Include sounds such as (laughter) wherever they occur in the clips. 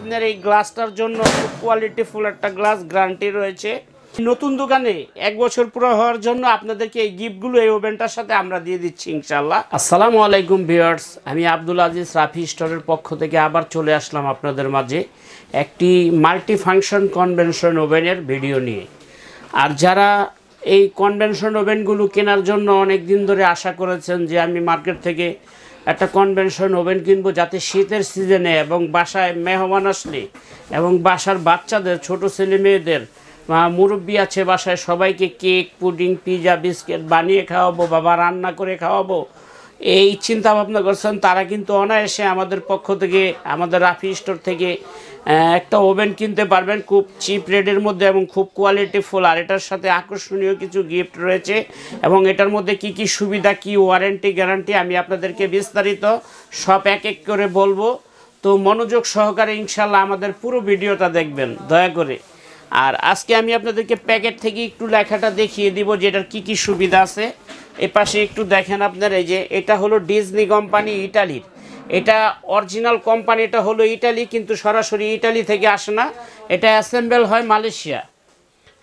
আপনার এই গ্লাসটার জন্য খুব কোয়ালিটিফুল একটা গ্লাস গ্যারান্টি রয়েছে। নতুন দোকানে এক বছর পুরো হওয়ার জন্য আপনাদেরকে এই গিফটগুলো এই ওভেনটার সাথে আমরা দিয়ে দিচ্ছি ইনশাল্লাহ আসসালামু আলাইকুম ভিউয়ার্স, আমি আব্দুল আজিজ রাফি স্টোরের পক্ষ থেকে আবার চলে আসলাম আপনাদের মাঝে একটি মাল্টি ফাংশন কনভেনশন ওভেনের ভিডিও নিয়ে। আর যারা এই কনভেনশন ওভেনগুলো কেনার জন্য অনেক দিন ধরে আশা করেছেন যে আমি মার্কেট থেকে একটা কনভেনশন ওভেন কিনবো যাতে শীতের সিজনে এবং বাসায় মেহমান আসলে এবং বাসার বাচ্চাদের, ছোট ছেলে মেয়েদের মুরব্বী আছে বাসায় সবাইকে কেক পুডিং পিজা বিস্কিট বানিয়ে খাওয়াবো, বাবা রান্না করে খাওয়াবো। এই চিন্তা ভাবনা করছেন, তারা কিন্তু অনায়াসে আমাদের পক্ষ থেকে, আমাদের রাফি স্টোর থেকে একটা ওভেন কিনতে পারবেন, খুব চিপ রেটের মধ্যে এবং খুব কোয়ালিটিফুল আর এটার সাথে আকর্ষণীয় কিছু গিফট রয়েছে এবং এটার মধ্যে কি কি সুবিধা, কি ওয়ারেন্টি, গ্যারান্টি, আমি আপনাদেরকে বিস্তারিত সব এক এক করে বলব। তো মনোযোগ সহকারে ইনশাল্লাহ আমাদের পুরো ভিডিওটা দেখবেন, দয়া করে। আর আজকে আমি আপনাদেরকে প্যাকেট থেকে একটু লেখাটা দেখিয়ে দিব যে এটার কী কী সুবিধা আছে। এ পাশে একটু দেখেন আপনার, এই যে এটা হলো ডিজনি কোম্পানি ইটালির। এটা অরিজিনাল কোম্পানি, এটা হলো ইটালি, কিন্তু সরাসরি ইটালি থেকে আসে না। এটা অ্যাসেম্বল হয় মালয়েশিয়া।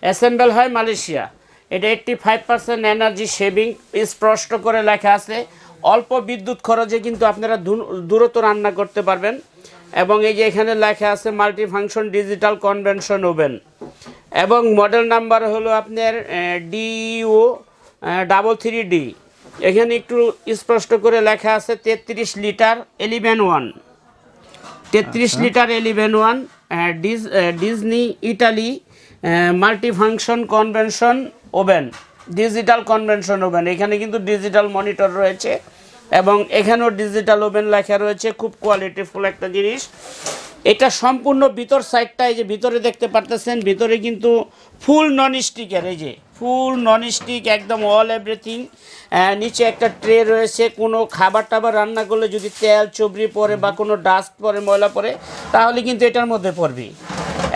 অ্যাসেম্বল হয় মালয়েশিয়া। এটা eighty five percent energy saving, স্পষ্ট করে লেখা আছে। অল্প বিদ্যুৎ খরচে কিন্তু আপনারা দূর- দূরত্ব রান্না করতে পারবেন। এবং এই যে এখানে লেখা আছে multi function digital convection oven. এবং মডেল নাম্বার হলো আপনার ডিও ডাবল থ্রি ডি এখানে একটু স্পষ্ট করে লেখা আছে তেত্রিশ লিটার এলিভেন ওয়ান তেত্রিশ litre eleven one ডিজ Disney Italy multi function convection oven digital convection oven এখানে কিন্তু ডিজিটাল মনিটর রয়েছে এবং এখানেও ডিজিটাল ওভেন লেখা রয়েছে। খুব কোয়ালিটিফুল একটা জিনিস। এটা সম্পূর্ণ ভিতর সাইডটা এই যে ভিতরে দেখতে পারতেছেন, ভিতরে কিন্তু ফুল নন স্টিকের এই যে ফুল নন স্টিক একদম অল এভরিথিং নিচে একটা ট্রে রয়েছে, কোনো খাবার টাবার রান্না করলে যদি তেল, চবড়ি পরে বা কোনো ডাস্ট পরে, ময়লা পরে, তাহলে কিন্তু এটার মধ্যে পড়বে।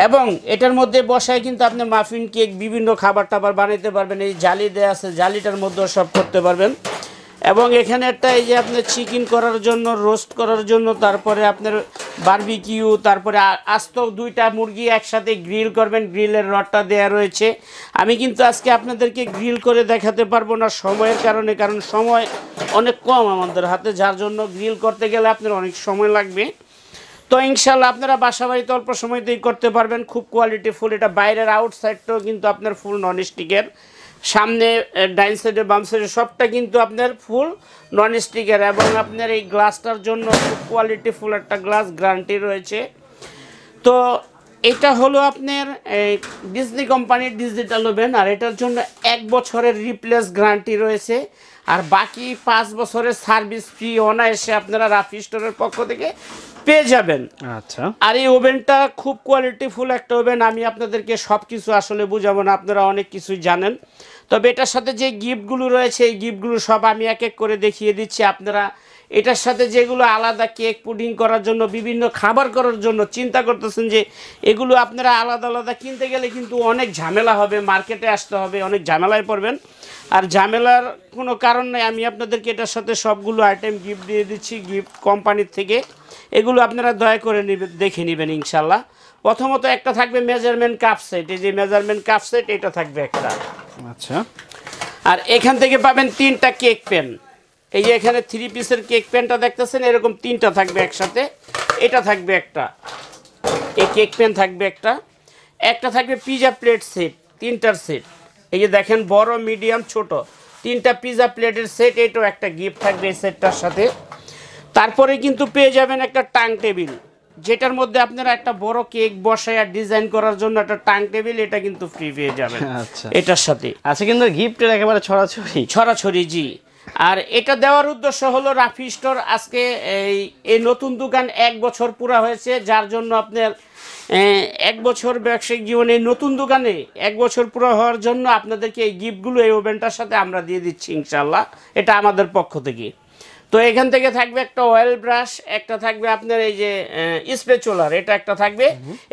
এবং এটার মধ্যে বসায় কিন্তু আপনি মাফিন কেক বিভিন্ন খাবার টাবার বানাইতে পারবেন, এই জালি দেওয়া আছে, জালিটার মধ্যেও সব করতে পারবেন। এবং এখানে একটা এই যে আপনার চিকেন করার জন্য রোস্ট করার জন্য, তারপরে আপনার বার্বিকিউ তারপরে আস্ত দুইটা মুরগি একসাথে গ্রিল করবেন গ্রিলের রডটা দেয়া রয়েছে। আমি কিন্তু আজকে আপনাদেরকে গ্রিল করে দেখাতে পারব না সময়ের কারণে, কারণ সময় অনেক কম আমাদের হাতে, যার জন্য গ্রিল করতে গেলে আপনার অনেক সময় লাগবে। তো ইনশাল্লাহ আপনারা বাসা বাড়িতে অল্প সময়তেই করতে পারবেন, খুব কোয়ালিটি ফুল। এটা বাইরের আউটসাইডটাও কিন্তু আপনার ফুল নন স্টিকের সামনে ডাইন সাইডে বাম সাইডে সবটা কিন্তু আপনার ফুল নন স্টিকের এবং আপনার এই গ্লাসটার জন্য খুব কোয়ালিটি ফুল একটা গ্লাস গ্যারান্টি রয়েছে। তো এটা হলো আপনার এই ডিজনি কোম্পানির ডিজিটাল ওভেন আর এটার জন্য এক বছরের রিপ্লেস গ্যারান্টি রয়েছে। আর বাকি পাঁচ বছরের সার্ভিস ফ্রি অনায়াসে আপনারা রাফি স্টোরের পক্ষ থেকে পেয়ে যাবেন। আচ্ছা। আর এই ওভেনটা খুব কোয়ালিটিফুল একটা ওভেন আমি আপনাদেরকে সব কিছু আসলে বুঝাবো না আপনারা অনেক কিছুই জানেন। তবে এটার সাথে যে গিফটগুলো রয়েছে, এই গিফটগুলো সব আমি এক এক করে দেখিয়ে দিচ্ছি আপনারা। এটার সাথে যেগুলো আলাদা কেক পুডিং করার জন্য, বিভিন্ন খাবার করার জন্য চিন্তা করতেছেন যে, এগুলো আপনারা আলাদা আলাদা কিনতে গেলে কিন্তু অনেক ঝামেলা হবে, মার্কেটে আসতে হবে, অনেক ঝামেলায় পড়বেন। আর ঝামেলার কোনো কারণ নেই, আমি আপনাদেরকে এটার সাথে সবগুলো আইটেম গিফট দিয়ে দিচ্ছি গিফট কোম্পানির থেকে। এগুলো আপনারা দয়া করে নেবেন দেখে নেবেন ইনশাল্লাহ। প্রথমত একটা থাকবে মেজারমেন্ট কাপ সেট এই যে মেজারমেন্ট কাপ সেট এটা থাকবে একটা। আচ্ছা। আর এখান থেকে পাবেন তিনটা কেক পেন এই যে এখানে থ্রি পিসের কেক পেনটা দেখতেছেন এরকম তিনটা থাকবে একসাথে। এটা থাকবে একটা। এই কেক পেন থাকবে একটা। একটা থাকবে পিজা প্লেট সেট তিনটার সেট এই যে দেখেন বড় মিডিয়াম ছোট। তিনটা পিজা প্লেটের সেট এটাও একটা গিফট থাকবে এই সেটটার সাথে। তারপরে কিন্তু পেয়ে যাবেন একটা টাং টেবিল যেটার মধ্যে আপনারা একটা বড় কেক বসায় আর ডিজাইন করার জন্য একটা টাং টেবিল এটা কিন্তু ফ্রি পেয়ে যাবেন। (laughs) আচ্ছা। এটার সাথে। আচ্ছা কিন্তু গিফটের একেবারে ছড়াছড়ি। ছড়াছড়ি জি। আর এটা দেওয়ার উদ্দেশ্য হলো রাফি স্টোর। আজকে এই এই নতুন দোকান এক বছর পুরা হয়েছে যার জন্য আপনার এক বছর ব্যবসায়িক জীবনে নতুন দোকানে এক বছর পুরো হওয়ার জন্য আপনাদেরকে এই গিফটগুলো এই ওভেনটার সাথে আমরা দিয়ে দিচ্ছি ইনশাল্লাহ এটা আমাদের পক্ষ থেকে। তো এখান থেকে থাকবে একটা অয়েল ব্রাশ একটা থাকবে আপনার এই যে স্পেচুলার এটা একটা থাকবে।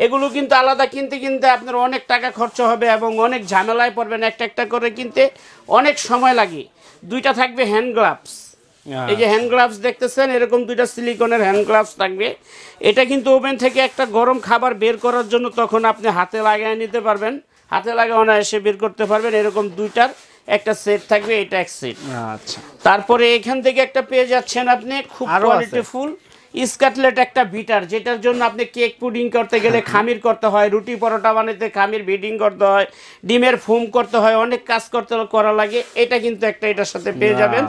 এগুলো কিন্তু আলাদা, কিনতে কিনতে আপনার অনেক টাকা খরচ হবে এবং অনেক ঝামেলায় পড়বেন একটা একটা করে কিনতে। অনেক সময় লাগে। দুইটা থাকবে হ্যান্ড গ্লাভস এই যে হ্যান্ড গ্লাভস দেখতেছেন, এরকম দুইটা সিলিকনের হ্যান্ড গ্লাভস থাকবে। এটা কিন্তু ওভেন থেকে একটা গরম খাবার বের করার জন্য তখন আপনি হাতে লাগিয়ে নিতে পারবেন। হাতে লাগিয়ে অনায়াসে বের করতে পারবেন। এরকম দুইটার একটা সেট থাকবে এটা এক সেট আচ্ছা। তারপরে এখান থেকে একটা পেয়ে যাচ্ছেন আপনি খুব আরও আছে। কোয়ালিটি ফুল স্কাটলেট একটা বিটার যেটার জন্য আপনি কেক পুডিং করতে গেলে (laughs) খামির করতে হয় রুটি পরোটা বানাতে খামির বিডিং করতে হয় ডিমের ফোম করতে হয় অনেক কাজ করতে করা লাগে এটা কিন্তু একটা এটার সাথে পেয়ে যাবেন।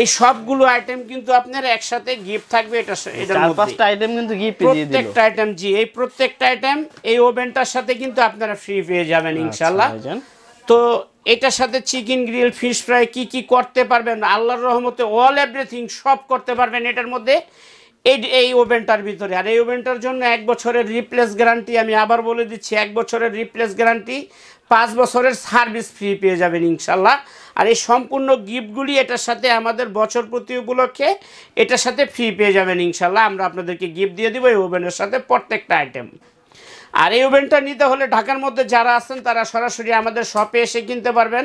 এই সবগুলো আইটেম কিন্তু আপনার একসাথে গিফট থাকবে এটা এটার মধ্যে। পাঁচটা আইটেম কিন্তু গিফট দিয়ে দিল। প্রত্যেকটা আইটেম জি এই প্রত্যেকটা আইটেম এই ওভেনটার সাথে কিন্তু আপনারা ফ্রি পেয়ে যাবেন ইনশাল্লাহ আচ্ছা, তো এটার সাথে চিকেন গ্রিল, ফিশ ফ্রাই কি কি করতে পারবেন? আল্লাহর রহমতে অল এভরিথিং সব করতে পারবেন এটার মধ্যে এই এই ওভেনটার ভিতরে। আর এই ওভেনটার জন্য এক বছরের রিপ্লেস গ্যারান্টি আমি আবার বলে দিচ্ছি, এক বছরের রিপ্লেস গ্যারান্টি পাঁচ বছরের সার্ভিস ফ্রি পেয়ে যাবেন ইনশাল্লাহ আর এই সম্পূর্ণ গিফটগুলি এটার সাথে আমাদের বছর প্রতি উপলক্ষে এটার সাথে ফ্রি পেয়ে যাবেন ইনশাল্লাহ আমরা আপনাদেরকে গিফট দিয়ে দেবো এই ওভেনের সাথে প্রত্যেকটা আইটেম আর এই ওভেনটা নিতে হলে ঢাকার মধ্যে যারা আছেন, তারা সরাসরি আমাদের শপে এসে কিনতে পারবেন।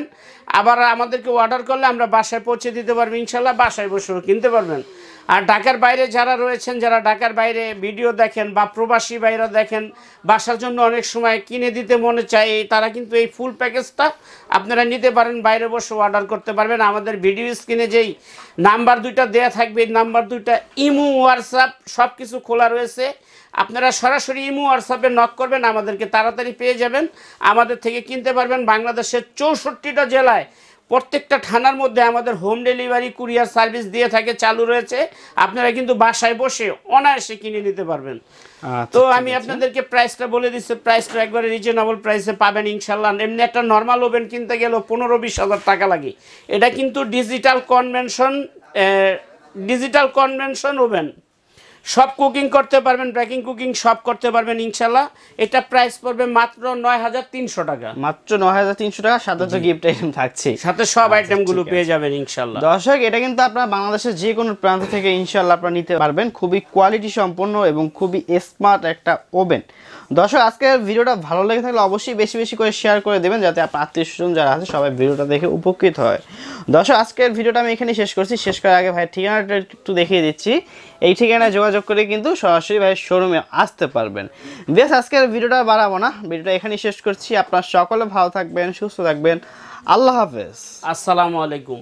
আবার আমাদেরকে অর্ডার করলে আমরা বাসায় পৌঁছে দিতে পারব। ইনশাল্লাহ বাসায় বসেও কিনতে পারবেন। আর ঢাকার বাইরে যারা রয়েছেন, যারা ঢাকার বাইরে ভিডিও দেখেন বা প্রবাসী বাইরা দেখেন, বাসার জন্য অনেক সময় কিনে দিতে মনে চায় তারা কিন্তু এই ফুল প্যাকেজটা আপনারা নিতে পারেন, বাইরে বসে অর্ডার করতে পারবেন। আমাদের ভিডিও স্ক্রিনে যেই নাম্বার দুইটা দেয়া থাকবে, এই নাম্বার দুইটা ইমো হোয়াটসঅ্যাপ সব কিছু খোলা রয়েছে। আপনারা সরাসরি ইমো হোয়াটসঅ্যাপে নক করবেন, আমাদেরকে তাড়াতাড়ি পেয়ে যাবেন। আমাদের থেকে কিনতে পারবেন বাংলাদেশের চৌষট্টিটা জেলায় প্রত্যেকটা থানার মধ্যে আমাদের হোম ডেলিভারি কুরিয়ার সার্ভিস দিয়ে থাকে চালু রয়েছে। আপনারা কিন্তু বাসায় বসে অনায়াসে কিনে নিতে পারবেন। আচ্ছা, তো আমি আপনাদেরকে প্রাইসটা বলে দিচ্ছি। প্রাইসটা একবারে রিজনেবল প্রাইসে পাবেন ইনশাল্লাহ এমনি একটা নর্মাল ওভেন কিনতে গেলেও পনেরো বিশ হাজার টাকা লাগে। এটা কিন্তু digital convection digital convection oven সব কুকিং করতে পারবেন ব্রেকিং কুকিং সব করতে পারবেন ইনশাল্লাহ। এটা প্রাইস পড়বে মাত্র নয় হাজার তিনশো টাকা। মাত্র নয় হাজার তিনশো টাকা সাথে তো গিফট আইটেম থাকছে। সাথে সব আইটেমগুলো পেয়ে যাবেন ইনশাল্লাহ। দর্শক এটা কিন্তু আপনারা বাংলাদেশের যে কোনো প্রান্ত থেকে ইনশাল্লাহ আপনারা নিতে পারবেন। খুবই কোয়ালিটি সম্পন্ন এবং খুবই স্মার্ট একটা ওভেন দর্শক, আজকের ভিডিওটা ভালো লেগে থাকলে অবশ্যই বেশি বেশি করে শেয়ার করে দেবেন যাতে আপনার আত্মীয় স্বজন যারা আছে সবাই ভিডিওটা দেখে উপকৃত হয়। দর্শক, আজকের ভিডিওটা আমি এখানে শেষ করছি। শেষ করার আগে ভাই, ঠিকানাটা একটু দেখিয়ে দিচ্ছি। এই ঠিকানায় যোগাযোগ করে কিন্তু সরাসরি ভাই শোরুমে আসতে পারবেন। বেশ, আজকের ভিডিওটা বাড়াবো না। ভিডিওটা এখানেই শেষ করছি। আপনার সকলে ভালো থাকবেন, সুস্থ থাকবেন। আল্লাহ হাফেজ। আসসালামু আলাইকুম।